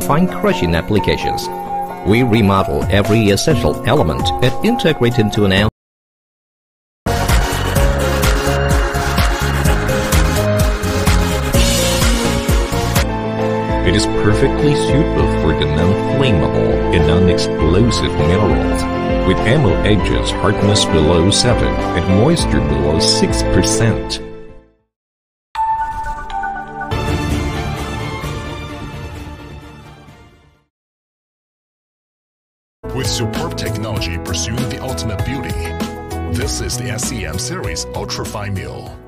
fine crushing applications. We remodel every essential element and integrate into an al- It is perfectly suitable for the non-flammable and non-explosive minerals, with ammo edges hardness below 7 and moisture below 6%. With superb technology pursuing the ultimate beauty, this is the SCM Series Ultra Fine Mill.